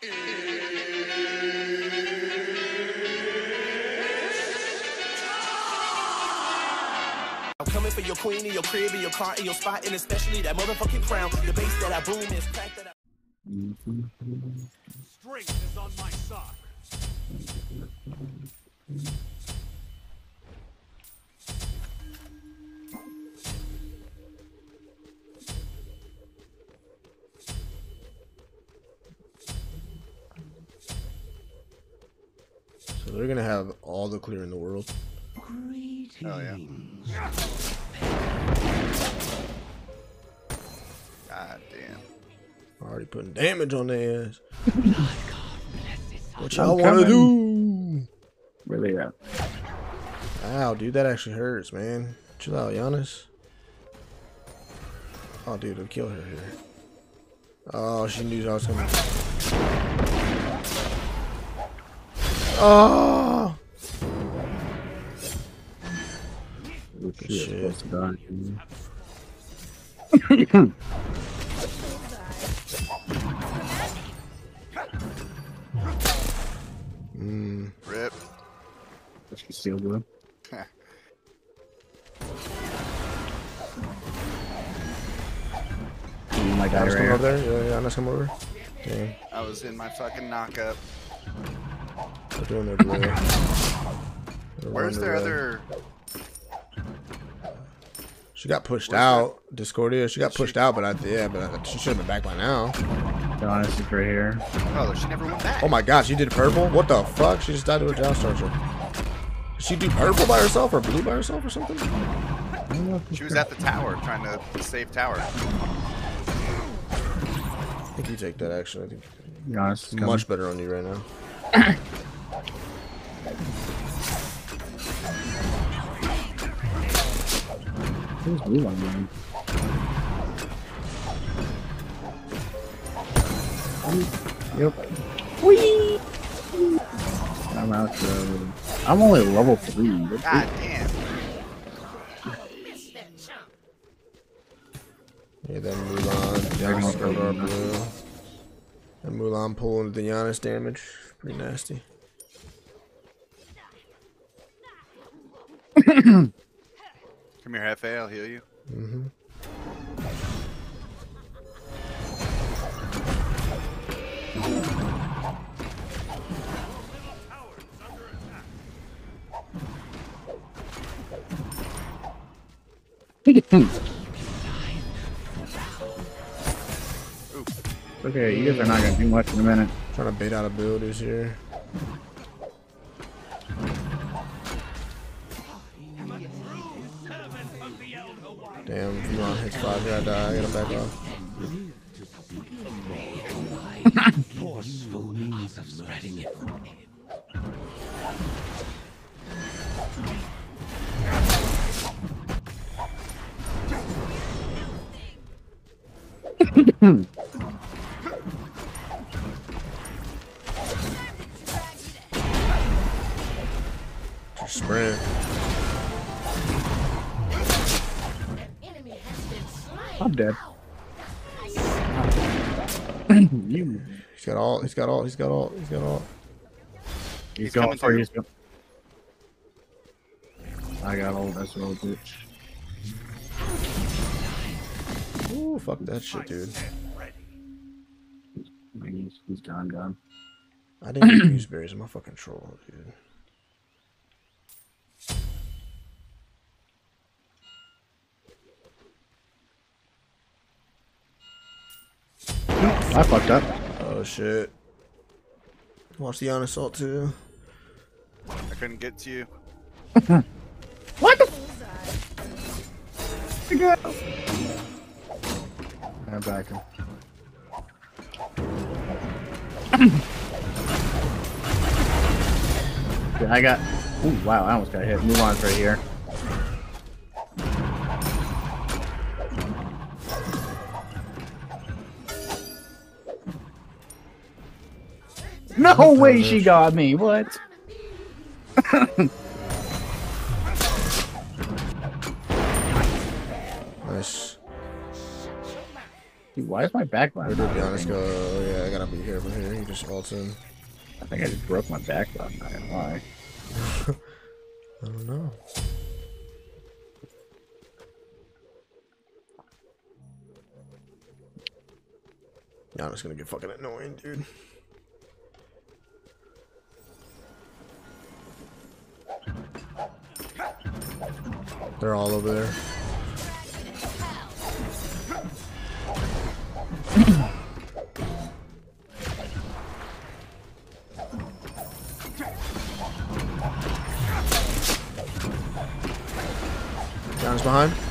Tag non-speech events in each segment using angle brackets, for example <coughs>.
I'm coming for your queen and your crib and your car and your spot and especially that motherfucking crown. The bass that I boom is crack that I Strength is on my side. They're gonna have all the clear in the world. Oh yeah. God damn. Already putting damage on their ass. <laughs> What I'm y'all wanna coming. do? Really yeah. at? Ow, dude, that actually hurts, man. Chill out, Janus. Oh, dude, I'll kill her here. Oh, she knew I was coming. Oh! Oh, shit, shit. Mm, Rip. She's still good. You might die Janus right come here. over there? Yeah, Janus come over. Dang, I was in my fucking knockup. They're doing their delay. They're Where's their away. other? She got pushed Where's out. Discordia. She got pushed out, but I yeah, but I, she should have been back by now. Janus is right here. Oh, she never went back. Oh my gosh, she did purple? What the fuck? She just died to a joust archer. Did she do purple by herself or blue by herself or something? She was at the tower trying to save tower. I think you take that action. I think Janus is it's coming. much better on you right now. <laughs> Who's blue on me? Yep. Whee! I'm out. Uh, I'm only level three. What God damn. Yeah, then Mulan. Janus killed our blue. And Mulan pulling the Janus damage. Pretty nasty. <clears throat> Come here, Hefe. I'll heal you. Mm-hmm. Okay, you guys are not gonna do much in a minute. Trying to bait out a abilities here. Damn, Hits five, gotta die. I gotta back off. Just <laughs> He's got all. He's got all. He's got all. He's got all. He's, He's going coming for you. I got all that's well, bitch. Ooh, fuck that shit, dude. He's, he's gone, gone. I didn't use berries. I'm a fucking troll, dude. I fucked up. Oh shit. Watch the Janus ult too. I couldn't get to you. <laughs> What the? I'm back. <coughs> yeah, I got. Ooh, wow! I almost got hit. Move on right here. <laughs> No way she got me. What? <laughs> Nice. Dude, why is my backline? Where did not Janus working? go? Oh, yeah, I gotta be careful here. He just ults in. I think I just broke my backline. Not gonna lie. <laughs> I don't know. Janus gonna get fucking annoying, dude. They're all over there. Janus behind.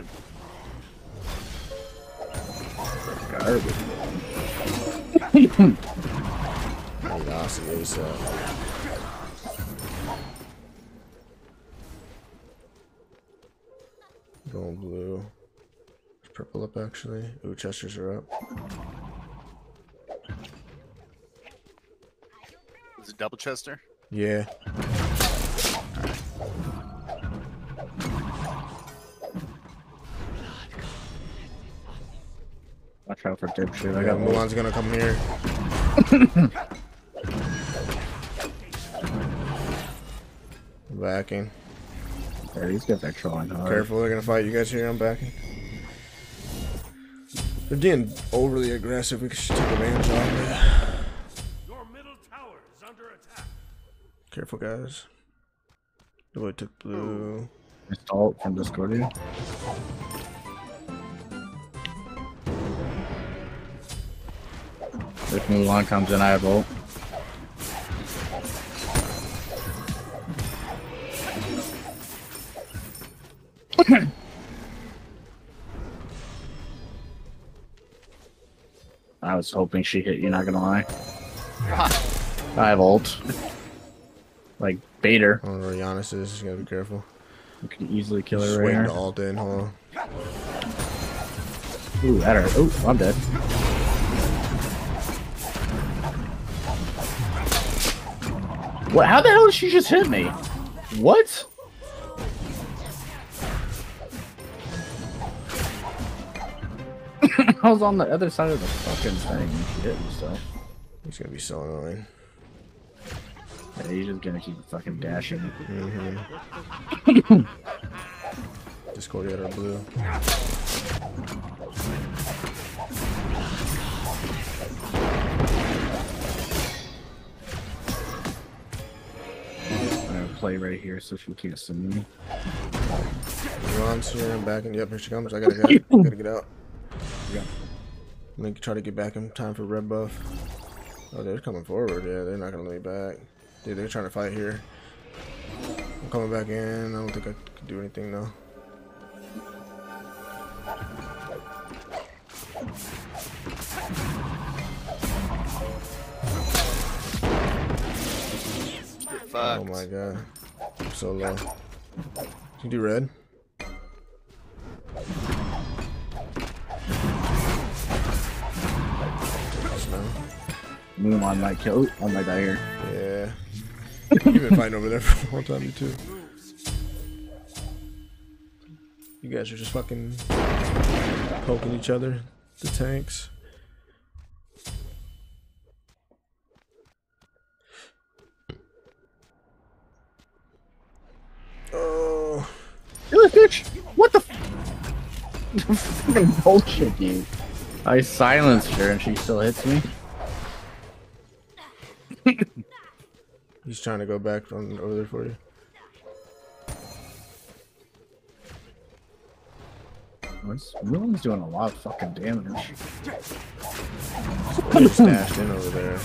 Shit. Garbage. Yasi ASAP. Going blue. There's purple up actually. Ooh, Chesters are up. Is it double chester? Yeah. Watch out for dipshit. I I got got Mulan's gonna come here. <laughs> Backing. There, these guys are trolling hard. Careful, they're gonna fight you guys here. I'm backing. They're getting overly aggressive. We should take advantage of it. Your middle tower is under attack. Careful, guys. The boy took blue. Installed from Discordia. If Mulan comes in, I have ult. I was hoping she hit you, not gonna lie. I have ult. Like, bait her. I don't know where Janus is. Just gotta be careful. You can easily kill her Just right here. to alt in. Hold on. Ooh, at her. Ooh, I'm dead. What? How the hell did she just hit me? What? <laughs> I was on the other side of the fucking thing she hit me, so. He's gonna be so annoying. Yeah, he's just gonna keep fucking dashing. Discordia at our blue. Play right here so she can't see me. Mulan's here. I'm backing. Yep, here she comes. I gotta get. gotta get out. <laughs> Yeah. I'm gonna try to get back in time for red buff. Oh, they're coming forward. Yeah, they're not gonna let me back. Dude, they're trying to fight here. I'm coming back in. I don't think I can do anything though. Get fucked. Oh my god. I'm so low. Can you do red? No. Mulan might kill. Ooh, I might die here. Yeah. You've been fighting over there for a long time, you too. You guys are just fucking poking each other, the tanks. Oh, Really, bitch? What the? Fucking <laughs> bullshit, dude. I silenced her and she still hits me. <laughs> he's trying to go back on over there for you. Mulan's doing a lot of fucking damage. He's stashed in over there.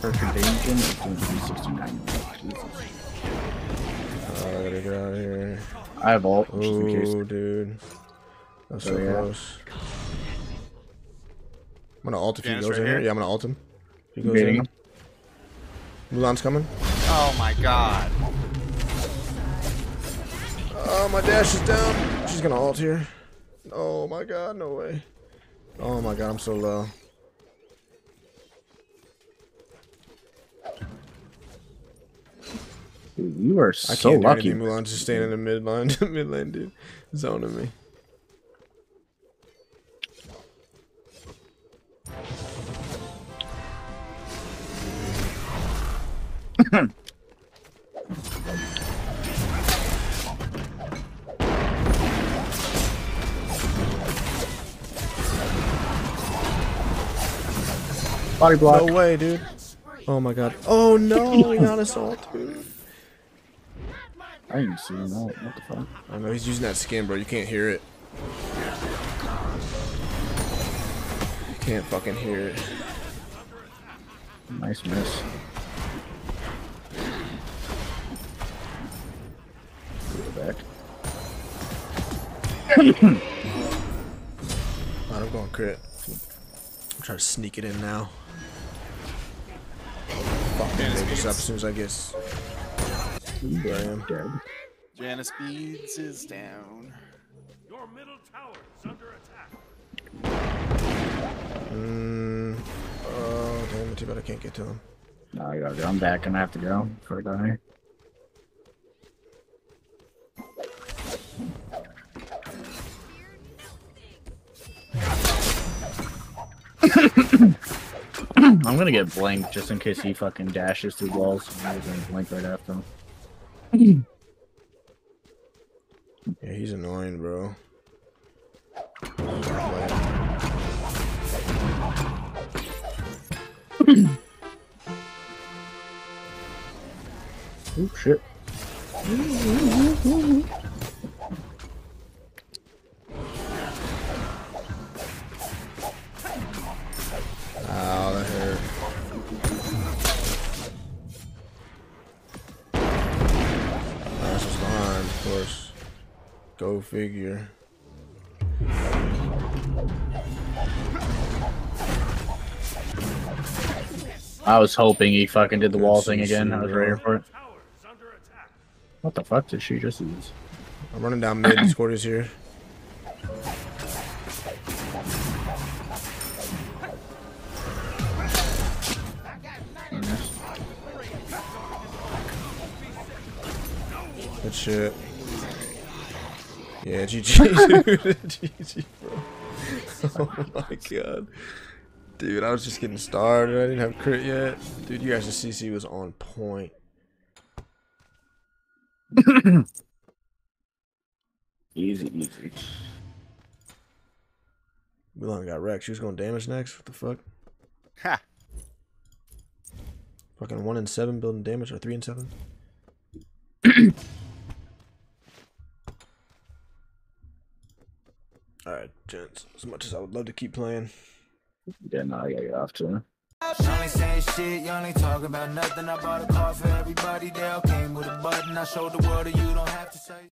Her contagion is doing 269. Jesus. Oh, I gotta get out of here. I have ult, just in case. Oh, dude. That's so Oh, yeah. close. I'm gonna ult if he goes right in here. here. Yeah, I'm gonna ult him. If he goes Baiting in. him. Mulan's coming. Oh my god. Oh, my dash is down. She's gonna ult here. Oh my god, no way. Oh my god, I'm so low. Dude, you are I so can't do lucky. anything. Mulan's just staying in the mid line, <laughs> mid lane, dude. Zoning me. Body block. No way, dude. Oh my god. Oh no, <laughs> us all, dude. I didn't see him out. What the fuck? I know he's using that skin, bro. You can't hear it. You can't fucking hear it. Nice miss. Go back. <coughs> Alright, I'm going crit. I'm trying to sneak it in now. Fuck, man, this up as soon as I get. Where I am. Dead. Janus Beads is down. Your middle tower is under attack. Mm, oh, damn it, too bad I can't get to him. No, I gotta go. I'm back and I have to go before I die. I'm gonna get blinked just in case he fucking dashes through walls. I'm gonna blink right after him. Yeah, he's annoying, bro. Oh shit. Go figure. I was hoping he fucking did the wall thing again. I was ready for it. Tower is under attack. What the fuck did she just use? I'm running down mid. Is here. Good shit. Yeah, GG, dude. <laughs> GG, bro. Oh my god. Dude, I was just getting started. I didn't have crit yet. Dude, you guys' CC was on point. <coughs> Easy, easy. Mulan got wrecked. She was going damage next. What the fuck? Ha! Fucking one and seven building damage or three and <coughs> seven? Alright, gents. As much as I would love to keep playing, Yeah, no, I gotta get off to. You only saying shit, you only talk about nothing. I bought a car for everybody. They all came with a button. I showed the world that you don't have to say.